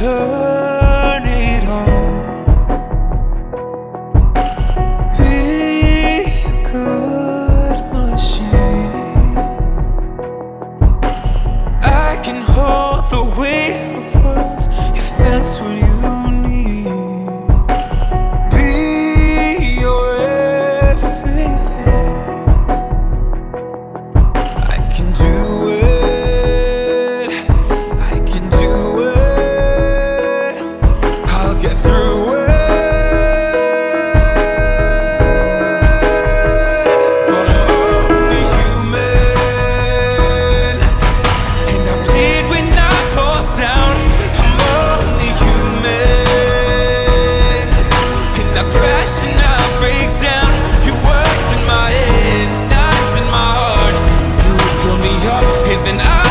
turn Emotional breakdown Your words in my Knives in my heart. You me up And then I